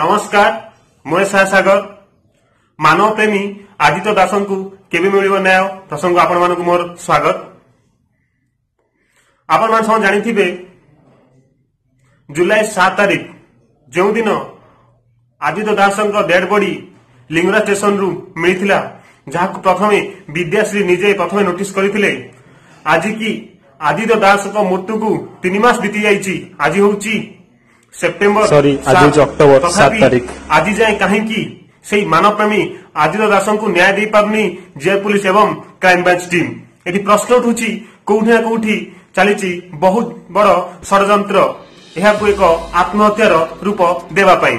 নমস্কার মই চাহ সাগর মানব প্রেমী আদিত্য দাসঙ্কু কেবে মিলিব ন্যায় দশঙ্ক আপন মানুষ মোর স্বাগত আপন মান সমান জানিথিবে জুলাই সাত তারিখ যেদিন আদিত্য দাসঙ্ক ডেড বডি লিঙ্গরাজ স্টেশন রু মিলিথিলা যাহাকু প্রথমে বিদ্যাশ্রী নিজে প্রথমে নোটিস করিথিলে আজি কি আদিত্য দাসক মৃত্যুকু তিনি মাস বিতি যাইছি আজি হচ্ছে ସେପ୍ଟେମ୍ବର ସରି ଆଜି ହେଉଛି ଅକ୍ଟୋବର ସାତ ତାରିଖ ଆଜି ଯାଏଁ କାହିଁକି সেই মানবপ্রেমী আজিত দাসଙ୍କୁ ন্যাୟ ଦେଇପାରୁନି ଜେଲ୍ ପୁଲିସ୍ ଏବଂ କ୍ରାଇମବ୍ରାଞ୍ଚ ଟିମ୍ ଏଠି ପ୍ରଶ୍ନ ଉଠୁଛି କୋଉଠି ନା କୋଉଠି ଚାଲିଛି ବହୁତ ବଡ଼ ଷଡ଼ଯନ୍ତ୍ର ଏହାକୁ ଏକ ଆତ୍ମହତ୍ୟାର ରୂପ ଦେବା ପାଇଁ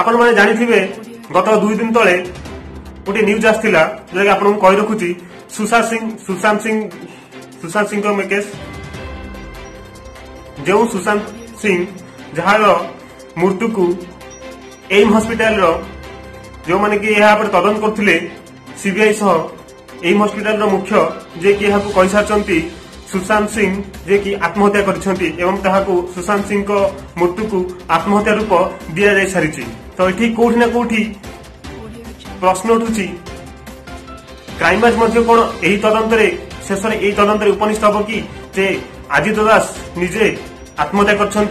ଆପଣମାନେ ଜାଣିଥିବେ ଗତ ଦୁଇ ଦିନ ତଳେ ଗୋଟିଏ ନ୍ୟୁଜ୍ ଆସିଥିଲା ଯେଉଁଟାକି ଆପଣଙ୍କୁ କହି ରଖୁଛି ସୁଶାନ୍ତ ସିଂ ସୁଶାନ୍ତ ସିଂ ସୁଶାନ୍ତ ସିଂଙ୍କ କେସ୍ ଯେଉଁ ସୁଶାନ୍ତ সিং ଯାହାର ମୃତ୍ୟୁକୁ ଏମ୍ ହସ୍ପିଟାଲର ଯେଉଁମାନେ କି ଏହା ଉପରେ ତଦନ୍ତ କରୁଥିଲେ ସିବିଆଇ ସହ ଏମ୍ସ ହସ୍ପିଟାଲର ମୁଖ୍ୟ ଯିଏକି ଏହାକୁ କହିସାରିଛନ୍ତି ସୁଶାନ୍ତ ସିଂ ଯିଏକି ଆତ୍ମହତ୍ୟା କରିଛନ୍ତି ଏବଂ ତାହାକୁ ସୁଶାନ୍ତ ସିଂଙ୍କ ମୃତ୍ୟୁକୁ ଆତ୍ମହତ୍ୟା ରୂପ ଦିଆଯାଇ ସାରିଛି ତ ଏଠି କୋଉଠି ନା କୋଉଠି ପ୍ରଶ୍ନ ଉଠୁଛି କ୍ରାଇମବ୍ରାଞ୍ଚ ମଧ୍ୟ କ'ଣ ଏହି ତଦନ୍ତରେ ଶେଷରେ ଏହି ତଦନ୍ତରେ ଉପନିଷ୍ଠ ହେବ କି ଯେ ଆଦିତ୍ୟ ଦାସ ନିଜେ আত্মহত্যা করছেন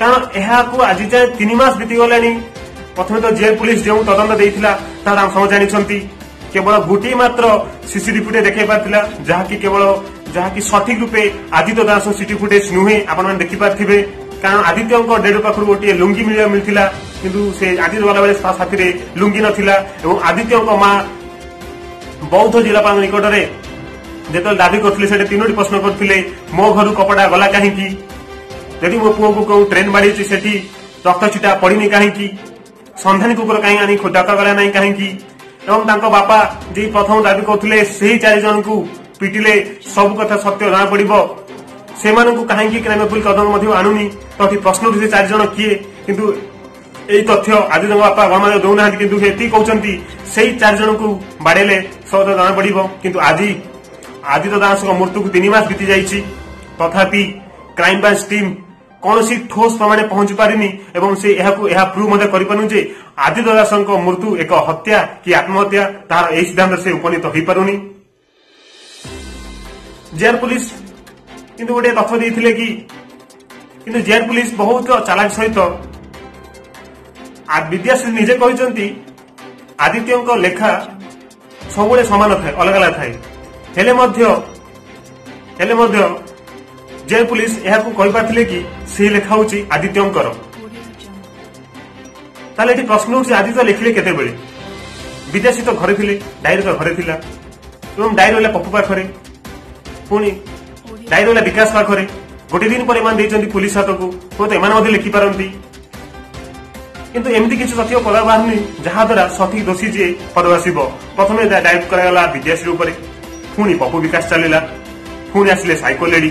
কারণ এখন আজ যায় তিন মাস বিতিগলে প্রথমে তো জেল পুলিশ যে তদন্ত দিয়েছিল তাহলে আমি সময় জাঁচান কেবল গোটি মাত্র সিসি ফুটে দেখাই পারিলা যাকি কেবল যাকি সঠিক রূপে আদিত দাস সিটি ফুটেজ নুহে আপনার দেখিপারে কারণ আদিত্যঙ্ক ডেড পাখু গোটিয়ে লুঙ্গি মিলিলা কিন্তু সে আদিত্য গলাবেলে সাথে লুঙ্গি নথিলা এবং আদিত্যঙ্ক মা বৌদ্ধ জেলাপাল নিকটরে যেতবে দাবি করুলে সেটা তিনোটি প্রশ্ন করুলে মো ঘর কপড়া গলা কাহি যদি মো পুয়া কেউ ট্রেন বাড়িছি সেটি রক্ত ছিটা পড়িনি কাহি সন্ধানী কুকুর কাহি আনি খোদাত গলা না কাহি এবং তাঙ্ক বাপা যে প্রথম দাবি করুলে সেই চারিজনকু পিটিলে সবু কথা সত্য জনা পড়ব ସେମାନଙ୍କୁ କାହିଁକି କ୍ରାଇମାପୁଲ କଦମ ମଧ୍ୟ ଆଣୁନି ତ ଏଠି ପ୍ରଶ୍ନ ଉଠୁଛି ଚାରିଜଣ କିଏ କିନ୍ତୁ ଏଇ ତଥ୍ୟ ଆଜି ତାଙ୍କ ବାପା ଗଣମାଧ୍ୟମ ଦେଉନାହାନ୍ତି କିନ୍ତୁ ଏତିକି କହୁଛନ୍ତି ସେଇ ଚାରିଜଣଙ୍କୁ ବାଡ଼େଇଲେ ସହଜ ଜଣାପଡ଼ିବ କିନ୍ତୁ ଆଜି ଆଦିତ୍ୟ ଦାସଙ୍କ ମୃତ୍ୟୁକୁ ତିନି ମାସ ବିତି ଯାଇଛି ତଥାପି କ୍ରାଇମବ୍ରାଞ୍ଚ ଟିମ୍ କୌଣସି ଠୋସ୍ ପ୍ରମାଣ ପହଞ୍ଚି ପାରିନି ଏବଂ ସେ ଏହାକୁ ଏହା ପ୍ରୁଭ୍ ମଧ୍ୟ କରିପାରୁନି ଯେ ଆଦିତ୍ୟ ଦାସଙ୍କ ମୃତ୍ୟୁ ଏକ ହତ୍ୟା କି ଆତ୍ମହତ୍ୟା ତାହାର ଏହି ସିଦ୍ଧାନ୍ତରେ ସେ ଉପନୀତ ହୋଇପାରୁନି ଜେଆର୍ ପୁଲିସ୍ କିନ୍ତୁ ଗୋଟିଏ ତଥ୍ୟ ଦେଇଥିଲେ କି କିନ୍ତୁ ଜେଆର୍ ପୁଲିସ୍ ବହୁତ ଚାଲାକ ସହିତ ବିଦ୍ୟାଶ୍ରୀ ନିଜେ କହିଛନ୍ତି ଆଦିତ୍ୟଙ୍କ ଲେଖା ସବୁବେଳେ ସମାନ ଥାଏ ଅଲଗା ଅଲଗା ଥାଏ ହେଲେ ମଧ୍ୟ ହେଲେ ମଧ୍ୟ ଜେଲ୍ ପୁଲିସ ଏହାକୁ କହିପାରିଥିଲେ କି ସେହି ଲେଖା ହେଉଛି ଆଦିତ୍ୟଙ୍କର ତାହେଲେ ଏଠି ପ୍ରଶ୍ନ ହେଉଛି ଆଦିତ୍ୟ ଲେଖିଲେ କେତେବେଳେ ବିଦେଶୀ ତ ଘରେ ଥିଲେ ଡାଇରୀ ତ ଘରେ ଥିଲା ଏବଂ ଡାଇରୀ ହେଲା ପପୁ ପାଖରେ ପୁଣି ଡାଇରୀ ହେଲା ବିକାଶ ପାଖରେ ଗୋଟେ ଦିନ ପରେ ଏମାନେ ଦେଇଛନ୍ତି ପୁଲିସ ହାତକୁ ହୁଏତ ଏମାନେ ମଧ୍ୟ ଲେଖିପାରନ୍ତି কিন্তু এমতি কিছু তথ্য পদা বাহিনী যাহাদ্বারা সঠিক ଦୋଷୀ ଯିଏ ପଦ ଆସିବ ପ୍ରଥମେ দায়িত্ব করা গেল বিদ্যাশ্রী উপরে ପୁଣି ପପୁ ବିକାଶ ଚାଲିଲା ପୁଣି ଆସିଲେ ସାଇକୋ ଲେଡି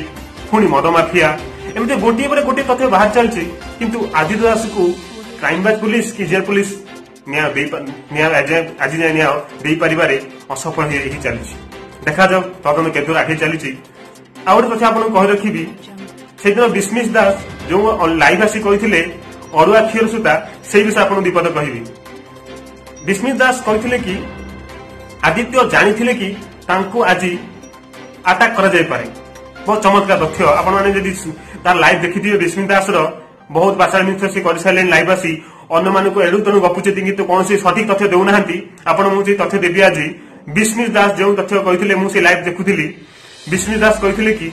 ପୁଣି ମଦ ମାଫିଆ ଏମିତି ଗୋଟିଏ ପରେ ଗୋଟିଏ ତଥ୍ୟ ବାହାର ଚାଲିଛି କିନ୍ତୁ ଆଦିତ୍ୟ ଦାସକୁ କ୍ରାଇମବ୍ରାଞ୍ଚ ପୁଲିସ କି ଜେଲ୍ ପୁଲିସ ଆଜି ଯାଏ ନ୍ୟାୟ ଦେଇପାରିବାରେ ଅସଫଳ ହୋଇ ଚାଲିଛି ଦେଖାଯାଉ ତଦନ୍ତ କେତେ ଆଗେଇ ଚାଲିଛି ଆଉ ଗୋଟେ କଥା ଆପଣଙ୍କୁ କହି ରଖିବି ସେଦିନ ବିସ୍ମିଶ ଦାସ ଯେଉଁ ଲାଇଭ୍ ଆସି କହିଥିଲେ ଅରୁଆ କ୍ଷୀର ସୁତା ସେଇ ବିଷୟ ଆପଣଙ୍କୁ ଦୁଇ ପଦ କହିବି ବିସ୍ମିଶ ଦାସ କହିଥିଲେ କି ଆଦିତ୍ୟ ଜାଣିଥିଲେ କି ତାଙ୍କୁ ଆଜି ଆଟାକ୍ କରାଯାଇପାରେ ବହୁତ ଚମତ୍କାର ତଥ୍ୟ ଆପଣମାନେ ଯଦି ତାର ଲାଇଭ୍ ଦେଖିଥିବେ ବିସ୍ମିତା ଦାସର ବହୁତ ଭାଷାର ଜିନିଷ ସେ କରିସାରିଲେଣି ଲାଇଭ୍ ଆସି ଅନ୍ୟମାନଙ୍କୁ ଏଣୁ ତେଣୁ ଗପୁଛନ୍ତି କିନ୍ତୁ କୌଣସି ସଠିକ୍ ତଥ୍ୟ ଦେଉନାହାନ୍ତି ଆପଣ ମୁଁ ସେ ତଥ୍ୟ ଦେବି ଆଜି ବିସ୍ମିତ ଦାସ ଯେଉଁ ତଥ୍ୟ କହିଥିଲେ ମୁଁ ସେ ଲାଇଭ୍ ଦେଖୁଥିଲି ବିସ୍ମିତ ଦାସ କହିଥିଲେ କି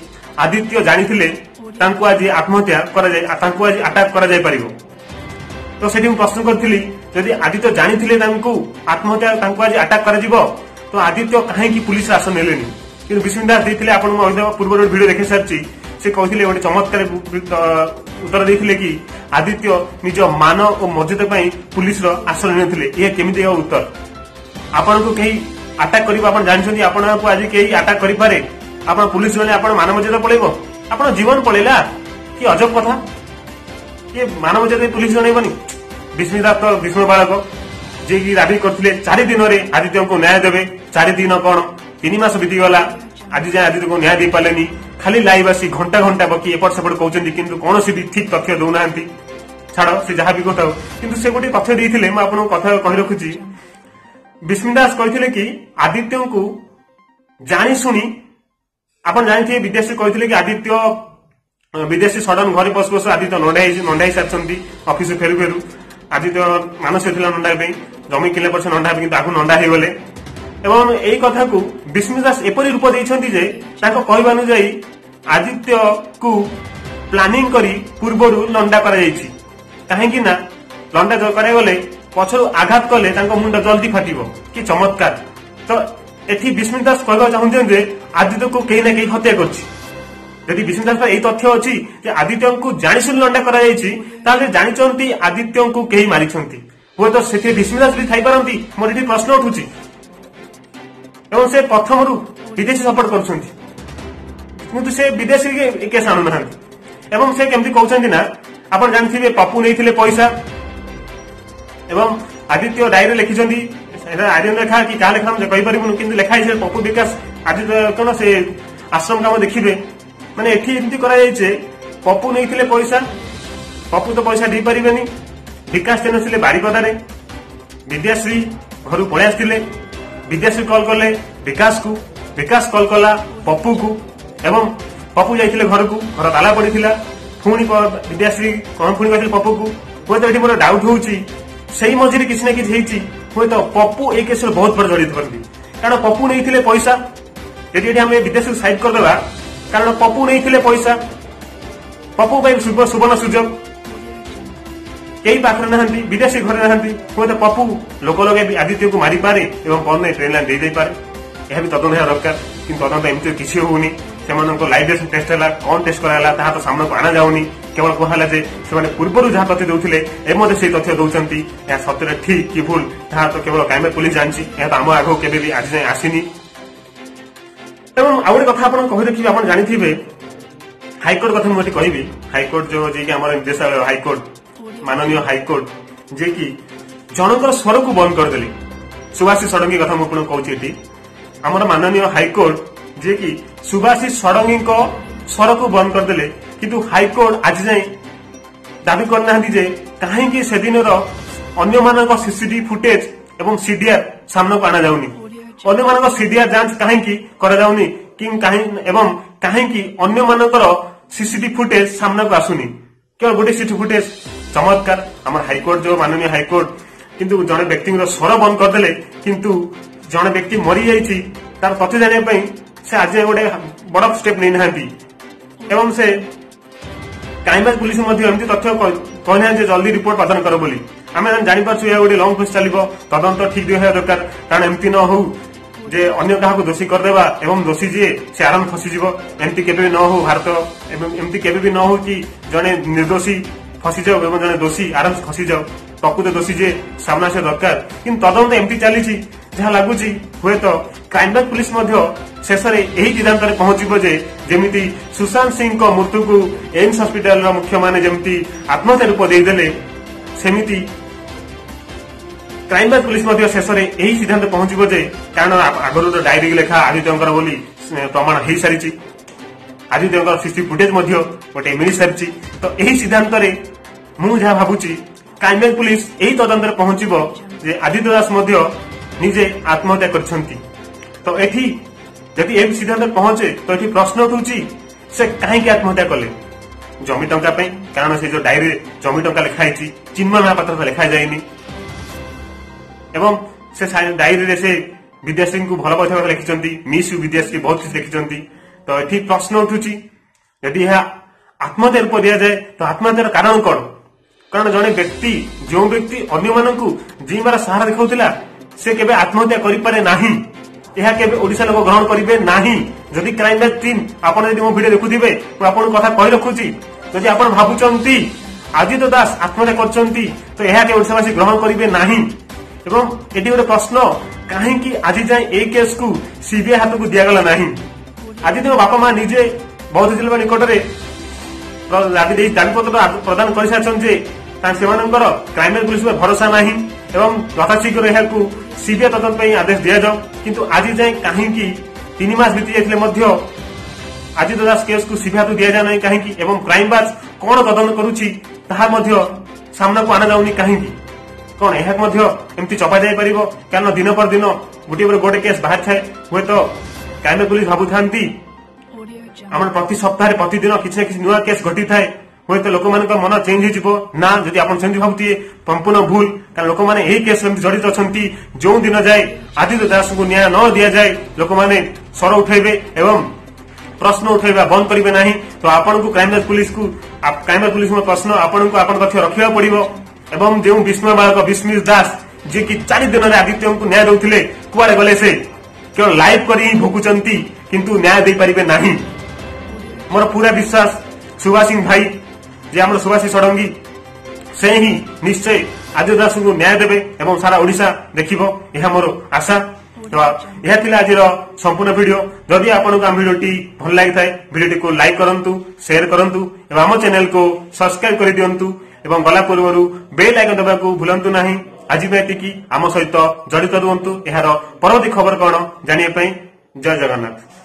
ଆଦିତ୍ୟ ଜାଣିଥିଲେ ତାଙ୍କୁ ଆଜି ଆତ୍ମହତ୍ୟା କରାଯାଇ ତାଙ୍କୁ ଆଜି ଆଟାକ୍ କରାଯାଇପାରିବ ତ ସେଠି ମୁଁ ପ୍ରଶ୍ନ କରିଥିଲି ଯଦି ଆଦିତ୍ୟ ଜାଣିଥିଲେ ତାଙ୍କୁ ଆତ୍ମହତ୍ୟା ତାଙ୍କୁ ଆଜି ଆଟାକ୍ କରାଯିବ তো ଆଦିତ୍ୟ କାହିଁକି ପୁଲିସ ଆସ ନେଲେନି କିନ୍ତୁ ବିଷ୍ଣୁ ଦାସ ଦେଇଥିଲେ ଆପଣଙ୍କୁ ଅନୁଦେବ ପୂର୍ବରୁ ଭିଡ଼ିଓ ଦେଖି ସାରିଛି ସେ କହିଥିଲେ ଗୋଟେ ଚମତ୍କାର ଉତ୍ତର ଦେଇଥିଲେ କି ଆଦିତ୍ୟ ନିଜ ମାନ ଓ ମର୍ଯ୍ୟାଦା ପାଇଁ ପୁଲିସର ଆଶ୍ରୟ ନେଇଥିଲେ ଏହା କେମିତି ଏକ ଉତ୍ତର ଆପଣଙ୍କୁ କେହି ଆଟାକ୍ କରିବ ଆପଣ ଜାଣିଛନ୍ତି ଆପଣଙ୍କୁ ଆଜି କେହି ଆଟାକ୍ କରିପାରେ ଆପଣ ପୁଲିସ ଗଲେ ଆପଣ ମାନ ମର୍ଯ୍ୟାଦା ପଳେଇବ ଆପଣ ଜୀବନ ପଳେଇଲା କି ଅଜବ କଥା କିଏ ମାନ ମର୍ଯ୍ୟାଦା ପୁଲିସ ଜଣେଇବନି ବିଷ୍ଣୁ ଦାସ ତ ବିଷ୍ଣୁ ବାଳକ ଯିଏକି ଦାବି କରିଥିଲେ ଚାରି ଦିନରେ ଆଦିତ୍ୟଙ୍କୁ ନ୍ୟାୟ ଦେବେ ଚାରି ଦିନ କ'ଣ ତିନି ମାସ ବିତିଗଲା ଆଜି ଯାଏଁ ଆଦିତ୍ୟଙ୍କୁ ନ୍ୟାୟ ଦେଇପାରିଲେନି ଖାଲି ଲାଇଭ୍ ଆସି ଘଣ୍ଟା ଘଣ୍ଟା ବକି ଏପଟ ସେପଟ କହୁଛନ୍ତି କିନ୍ତୁ କୌଣସି ବି ଠିକ୍ ତଥ୍ୟ ଦେଉନାହାନ୍ତି ଛାଡ଼ ସେ ଯାହା ବି କହୁଥାଉ କିନ୍ତୁ ସେ ଗୋଟିଏ ତଥ୍ୟ ଦେଇଥିଲେ ମୁଁ ଆପଣଙ୍କୁ କଥା କହି ରଖୁଛି ବିସ୍ମିନ ଦାସ କହିଥିଲେ କି ଆଦିତ୍ୟଙ୍କୁ ଜାଣିଶୁଣି ଆପଣ ଜାଣିଥିବେ ବିଦେଶୀ କହିଥିଲେ କି ଆଦିତ୍ୟ ବିଦେଶୀ ସଡନ ଘରେ ପଶୁ ପଶୁ ଆଦିତ୍ୟ ନଣ୍ଡାଇ ନଣ୍ଡାଇ ସାରିଛନ୍ତି ଅଫିସ ଫେରୁ ଫେରୁ ଆଦିତ୍ୟ ମାନସ ହେଇଥିଲା ନଣ୍ଡାଇବା ପାଇଁ জমি কিলে ପଛେ ନଣ୍ଡା ହେବେ କିନ୍ତୁ ଆଗକୁ ନଣ୍ଡା ହେଇଗଲେ ଏବଂ ଏହି କଥାକୁ ବିଷ୍ଣୁ ଦାସ ଏପରି ରୂପ ଦେଇଛନ୍ତି ଯେ ତାଙ୍କ କହିବା ଅନୁଯାୟୀ ଆଦିତ୍ୟକୁ ପ୍ଲାନିଂ କରି ପୂର୍ବରୁ ଲଣ୍ଡା କରାଯାଇଛି କାହିଁକି ନା ଲଣ୍ଡା କରାଗଲେ ପଛରୁ ଆଘାତ କଲେ ତାଙ୍କ ମୁଣ୍ଡ ଜଲ୍ଦି ଫାଟିବ କି ଚମତ୍କାର ତ ଏଠି ବିଷ୍ଣୁ ଦାସ କହିବାକୁ ଚାହୁଁଛନ୍ତି ଯେ ଆଦିତ୍ୟକୁ କେହି ନା କେହି ହତ୍ୟା କରୁଛି ଯଦି ବିଷ୍ଣୁ ଦାସ ଏହି ତଥ୍ୟ ଅଛି ଯେ ଆଦିତ୍ୟଙ୍କୁ ଜାଣିଶୁଣି ଲଣ୍ଡା କରାଯାଇଛି ତାହେଲେ ଜାଣିଛନ୍ତି ଆଦିତ୍ୟଙ୍କୁ କେହି ମାରିଛନ୍ତି ହୁଏତ ସେଥିରେ ବିସ୍ମିଲାସ ବି ଥାଇପାରନ୍ତି ମୋର ଏଠି ପ୍ରଶ୍ନ ଉଠୁଛି ଏବଂ ସେ ପ୍ରଥମରୁ ବିଦେଶୀ ସପୋର୍ଟ କରୁଛନ୍ତି କିନ୍ତୁ ସେ ବିଦେଶୀ କେସ୍ ଆଣୁନାହାନ୍ତି ଏବଂ ସେ କେମିତି କହୁଛନ୍ତି ନା ଆପଣ ଜାଣିଥିବେ ପପୁ ନେଇଥିଲେ ପଇସା ଏବଂ ଆଦିତ୍ୟ ଡାଏରୀରେ ଲେଖିଛନ୍ତି ଆର୍ଯ୍ୟନ ଲେଖା କି କାହା ଲେଖା ଆମେ କହିପାରିବୁନି କିନ୍ତୁ ଲେଖା ହେଇଛି ପପୁ ବିକାଶ ଆଦିତ୍ୟ କଣ ସେ ଆଶ୍ରମ କାମ ଦେଖିବେ ମାନେ ଏଠି ଏମିତି କରାଯାଇଛି ପପୁ ନେଇଥିଲେ ପଇସା ପପୁ ତ ପଇସା ଦେଇପାରିବେନି ବିକାଶ ଜେନ ଥିଲେ ବାରିପଦାରେ ବିଦ୍ୟାଶ୍ରୀ ଘରୁ ପଳେଇ ଆସିଥିଲେ ବିଦ୍ୟାଶ୍ରୀ କଲ୍ କଲେ ବିକାଶକୁ ବିକାଶ କଲ୍ କଲା ପପୁକୁ ଏବଂ ପପୁ ଯାଇଥିଲେ ଘରକୁ ଘର ତାଲା ପଡ଼ିଥିଲା ପୁଣି ବିଦ୍ୟାଶ୍ରୀ କ'ଣ ପୁଣି କହିଥିଲେ ପପୁକୁ ହୁଏତ ଏଠି ମୋର ଡାଉଟ୍ ହେଉଛି ସେଇ ମଝିରେ କିଛି ନା କିଛି ହେଇଛି ହୁଏତ ପପୁ ଏଇ କେସ୍ରେ ବହୁତ ଥର ଜଡ଼ିତ କରନ୍ତି କାରଣ ପପୁ ନେଇଥିଲେ ପଇସା ଯଦି ଏଠି ଆମେ ବିଦ୍ୟାଶ୍ରୀକୁ ସାଇଡ୍ କରିଦେବା କାରଣ ପପୁ ନେଇଥିଲେ ପଇସା ପପୁ ପାଇଁ ସୁବର୍ଣ୍ଣ ସୁଯୋଗ কেই পাখরে না বিদেশী ঘরে না হয়তো পপু লোক লগাই আদিত্যকে মারিপারে এবং পর্ণে ট্রেন লাইন দিয়ে দেইপারে ଏହା ବି ତଦନ୍ତ ହେବା ଦରକାର କିନ୍ତୁ ତଦନ୍ତ ଏମିତି କିଛି ହେଉନି ସେମାନଙ୍କ ଲାଇବ୍ରେରୀ ଟେଷ୍ଟ ହେଲା କ'ଣ ଟେଷ୍ଟ କରାହେଲା ତାହା ତ ସାମ୍ନାକୁ ଅଣାଯାଉନି କେବଳ କୁହାହେଲା ଯେ ସେମାନେ ପୂର୍ବରୁ ଯାହା ତଥ୍ୟ ଦେଉଥିଲେ ଏ ମଧ୍ୟ ସେହି ତଥ୍ୟ ଦେଉଛନ୍ତି ଏହା ସତରେ ଠିକ୍ କି ଭୁଲ ତାହା ତ କେବଳ କ୍ରାଇମରେ ପୁଲିସ ଜାଣିଛି ଏହା ତ ଆମ ଆଗକୁ କେବେ ବି ଆଜି ଯାଏଁ ଆସିନି ଏବଂ ଆଉ ଗୋଟେ କଥା ଆପଣ କହିଦେଖିବେ ଆପଣ ଜାଣିଥିବେ ହାଇକୋର୍ଟ କଥା ମୁଁ ଏଠି କହିବି ହାଇକୋର୍ଟ ଯୋଉ ଯିଏକି ଆମର ନିର୍ଦ୍ଦେଶାଳୟ ହାଇକୋର୍ଟ ମାନନୀୟ ହାଇକୋର୍ଟ ଯେ କି ଜଣଙ୍କର ସ୍ୱରକୁ ବନ୍ଦ କରିଦେଲେ ସୁଭାଷିଷ ଷଡ଼ଙ୍ଗୀ କଥା ମୁଁ ଆପଣଙ୍କୁ କହୁଛି ଏଠି ଆମର ମାନନୀୟ ହାଇକୋର୍ଟ ଯେ କି ସୁଭାଷିଷ ଷଡ଼ଙ୍ଗୀଙ୍କ ସ୍ୱରକୁ ବନ୍ଦ କରିଦେଲେ କିନ୍ତୁ ହାଇକୋର୍ଟ ଆଜି ଯାଏଁ ଦାବି କରିନାହାନ୍ତି ଯେ କାହିଁକି ସେଦିନର ଅନ୍ୟମାନଙ୍କ ସିସିଟିଭି ଫୁଟେଜ ଏବଂ ସିଡିଆର ସାମ୍ନାକୁ ଅଣାଯାଉନି ଅନ୍ୟମାନଙ୍କ ସିଡିଆର ଯାଞ୍ଚ କାହିଁକି କରାଯାଉନି କି ଏବଂ କାହିଁକି ଅନ୍ୟମାନଙ୍କର ସିସିଟିଭି ଫୁଟେଜ ସାମ୍ନାକୁ ଆସୁନି କେବଳ ଗୋଟେ ସିସି ଫୁଟେଜ চমৎকার আমার হাইকোর্ট যে মাননীয় হাইকোর্ট কিন্তু জনে ব্যক্তি স্বর বন্ধ କରିଦେଲେ কিন্তু জনে ব্যক্তি মরি যাই তার তথ্য জানা সে আজ গোটে বড় স্টেপ নেই না এবং সে ক্রাইমব্রাঞ্চ পুলিশ মধ্যে এমনি তথ্য কই না যে জলদি রিপোর্ট প্রদান কর বলে আমি জাঁপারছু এ গোটে লং প্রসেস চালিব তদন্ত ঠিক হওয়া দরকার কারণ এমতি ন হো যে অন্য কাহাকে দোষী করে দেওয়া এবং দোষী যে সে আরাম খসিযিব এমতি কেবে ন হো ভারত এবং এমতি কেবে ন হো কি জনে নির্দোষী ખસી જાઓ એમાં જણે દોષી આરામથી ખસી જાઓ પ્રકૃત દોષી જે સામે ଆସିବା ଦରକାର କିନ୍ତୁ ତଦନ୍ତ ଏମିତି ଚାଲିଛି ଯାହା ଲାଗୁଛି ହୁଏତ କ୍ରାଇମବ୍ରାଞ୍ଚ ପୁଲିସ ମଧ୍ୟ ଶେଷରେ ଏହି ସିଦ୍ଧାନ୍ତରେ ପହଞ୍ଚିବ ଯେ ଯେମିତି ସୁଶାନ୍ତ ସିଂଙ୍କ ମୃତ୍ୟୁକୁ ଏମ୍ସ ହସ୍ପିଟାଲର ମୁଖ୍ୟମାନେ ଯେମିତି ଆତ୍ମହତ୍ୟା ରୂପ ଦେଇଦେଲେ ସେମିତି କ୍ରାଇମବ୍ରାଞ୍ଚ ପୁଲିସ ମଧ୍ୟ ଶେଷରେ ଏହି ସିଦ୍ଧାନ୍ତ ପହଞ୍ଚିବ ଯେ କାରଣ ଆଗରୁ ଡାଏରୀ ଲେଖା ଆଦିତ୍ୟଙ୍କର ବୋଲି ପ୍ରମାଣ ହେଇସାରିଛି ଆଜି ତାଙ୍କର ସିସି ଫୁଟେଜ୍ ମଧ୍ୟ ଗୋଟେ ମିଳିସାରିଛି ତ ଏହି ସିଦ୍ଧାନ୍ତରେ ମୁଁ ଯାହା ଭାବୁଛି କ୍ରାଇମବ୍ରାଞ୍ଚ ପୁଲିସ୍ ଏହି ତଦନ୍ତରେ ପହଞ୍ଚିବ ଯେ ଆଦିତ୍ୟ ଦାସ ମଧ୍ୟ ନିଜେ ଆତ୍ମହତ୍ୟା କରିଛନ୍ତି ତ ଏଠି ଯଦି ଏ ସିଦ୍ଧାନ୍ତରେ ପହଞ୍ଚେ ତ ଏଠି ପ୍ରଶ୍ନ ଉଠୁଛି ସେ କାହିଁକି ଆତ୍ମହତ୍ୟା କଲେ ଜମି ଟଙ୍କା ପାଇଁ କାରଣ ସେ ଯୋଉ ଡାଏରୀରେ ଜମି ଟଙ୍କା ଲେଖା ହେଇଛି ଚିନ୍ମୟ ମହାପାତ୍ର ଲେଖାଯାଇନି ଏବଂ ସେ ଡାଏରୀରେ ସେ ବିଦ୍ୟାଶ୍ରୀଙ୍କୁ ଭଲ ପାଉଥିବା କଥା ଲେଖିଛନ୍ତି ମିସ୍ ୟୁ ବିଦ୍ୟାଶ୍ରୀ ବହୁତ କିଛି ଲେଖିଛନ୍ତି তো এটি প্রশ্ন উঠুଛି ଯଦି ଏହା ଆତ୍ମହତ୍ୟା ରୂପ ଦିଆଯାଏ ତ ଆତ୍ମହତ୍ୟାର କାରଣ କ'ଣ କାରଣ ଜଣେ ବ୍ୟକ୍ତି ଯେଉଁ ବ୍ୟକ୍ତି ଅନ୍ୟମାନଙ୍କୁ ଜିଇଁବାର ସାହାରା ଦେଖାଉଥିଲା ସେ କେବେ ଆତ୍ମହତ୍ୟା କରିପାରେ ନାହିଁ ଏହା କେବେ ଓଡ଼ିଶା ଲୋକ ଗ୍ରହଣ କରିବେ ନାହିଁ ଯଦି କ୍ରାଇମ ବ୍ରାଞ୍ଚ ଟିମ୍ ଆପଣ ଯଦି ମୋ ଭିଡ଼ିଓ ଦେଖୁଥିବେ ମୁଁ ଆପଣଙ୍କ କଥା କହି ରଖୁଛି ଯଦି ଆପଣ ଭାବୁଛନ୍ତି ଆଦିତ୍ୟ ଦାସ ଆତ୍ମହତ୍ୟା କରିଛନ୍ତି ତ ଏହା କେବେ ଓଡ଼ିଶାବାସୀ ଗ୍ରହଣ କରିବେ ନାହିଁ ଏବଂ ଏଠି ଗୋଟେ ପ୍ରଶ୍ନ କାହିଁକି ଆଜି ଯାଏଁ ଏ କେସ୍କୁ ସିବିଆଇ ହାତକୁ ଦିଆଗଲା ନାହିଁ ଆଜି ତେବେ ବାପା ମା ନିଜେ ବୌଦ୍ଧ ଜିଲ୍ଲା ନିକଟରେ ଦାବିପତ୍ର ପ୍ରଦାନ କରିସାରିଛନ୍ତି ଯେ ସେମାନଙ୍କର କ୍ରାଇମବ୍ରାଞ୍ଚ ପୁଲିସ ଉପରେ ଭରସା ନାହିଁ ଏବଂ ଯଥାଶୀଘ୍ର ଏହାକୁ ସିବିଆଇ ତଦନ୍ତ ପାଇଁ ଆଦେଶ ଦିଆଯାଉ କିନ୍ତୁ ଆଜି ଯାଏଁ କାହିଁକି ତିନି ମାସ ବିତି ଯାଇଥିଲେ ମଧ୍ୟ ଆଦିତ୍ୟ ଦାସ କେସ୍କୁ ସିବିଆଇକୁ ଦିଆଯାଉ ନାହିଁ କାହିଁକି ଏବଂ କ୍ରାଇମବ୍ରାଞ୍ଚ କ'ଣ ତଦନ୍ତ କରୁଛି ତାହା ମଧ୍ୟ ସାମ୍ନାକୁ ଅଣାଯାଉନି କାହିଁକି କ'ଣ ଏହାକୁ ମଧ୍ୟ ଏମିତି ଚପା ଯାଇପାରିବ କାରଣ ଦିନ ପରେ ଦିନ ଗୋଟିଏ ପରେ ଗୋଟେ କେସ୍ ବାହାରିଥାଏ ହୁଏତ କାହିଁକି ବୋଲି ଭାବୁଥାନ୍ତି ଆମର ପ୍ରତି ସପ୍ତାହରେ ପ୍ରତିଦିନ କିଛି ନା କିଛି ନୂଆ କେସ୍ ଘଟିଥାଏ ହୁଏତ ଲୋକମାନଙ୍କ ମନ ଚେଞ୍ଜ ହେଇଯିବ ନା ଯଦି ଆପଣ ସେମିତି ଭାବୁଥିବେ ସମ୍ପୂର୍ଣ୍ଣ ଭୁଲ କାରଣ ଲୋକମାନେ ଏହି କେସ୍ ସହିତ ଜଡିତ ଅଛନ୍ତି ଯେଉଁ ଦିନ ଯାଏ ଆଦିତ୍ୟ ଦାସଙ୍କୁ ନ୍ୟାୟ ନ ଦିଆଯାଏ ଲୋକମାନେ ସ୍ୱର ଉଠାଇବେ ଏବଂ ପ୍ରଶ୍ନ ଉଠାଇବା ବନ୍ଦ କରିବେ ନାହିଁ ତ ଆପଣଙ୍କୁ କ୍ରାଇମବ୍ରାଞ୍ଚ ପୁଲିସକୁ କ୍ରାଇମବ୍ରାଞ୍ଚ ପୁଲିସଙ୍କ ପ୍ରଶ୍ନ ଆପଣଙ୍କୁ ଆପଣଙ୍କ ତଥ୍ୟ ରଖିବାକୁ ପଡିବ ଏବଂ ଯେଉଁ ବିସ୍ମୟ ବାଳକ ବିସ୍ମିତ ଦାସ ଯିଏକି ଚାରି ଦିନରେ ଆଦିତ୍ୟଙ୍କୁ ନ୍ୟାୟ ଦେଉଥିଲେ କୁଆଡେ ଗଲେ ସେ কেবল লাইভ করে ହିଁ ଭୋଗୁଛନ୍ତି କିନ୍ତୁ ନ୍ୟାୟ ଦେଇପାରିବେ ନାହିଁ ମୋର ପୁରା ବିଶ୍ୱାସ ସୁଭାଷିଂ ଭାଇ ଯେ ଆମର ସୁଭାଷୀ ଷଡ଼ଙ୍ଗୀ ସେ ହିଁ ନିଶ୍ଚୟ ଆଦିତ୍ୟ ଦାସଙ୍କୁ ନ୍ୟାୟ ଦେବେ ଏବଂ ସାରା ଓଡ଼ିଶା ଦେଖିବ ଏହା ମୋର ଆଶା ଏହା ଥିଲା ଆଜିର ସମ୍ପୂର୍ଣ୍ଣ ଭିଡ଼ିଓ ଯଦି ଆପଣଙ୍କୁ ଆମ ଭିଡ଼ିଓଟି ଭଲ ଲାଗିଥାଏ ଭିଡ଼ିଓଟିକୁ ଲାଇକ୍ କରନ୍ତୁ ସେୟାର କରନ୍ତୁ ଏବଂ ଆମ ଚ୍ୟାନେଲକୁ ସବସ୍କ୍ରାଇବ୍ କରିଦିଅନ୍ତୁ ଏବଂ ଗଲା ପୂର୍ବରୁ ବେଲ୍ ଆଇକନ୍ ଦେବାକୁ ଭୁଲନ୍ତୁ ନାହିଁ ଆଜି ପାଇଁ ଏତିକି ଆମ ସହିତ ଜଡ଼ିତ ରୁହନ୍ତୁ ଏହାର ପରବର୍ତ୍ତୀ ଖବର କ'ଣ ଜାଣିବା ପାଇଁ ଜୟ ଜଗନ୍ନାଥ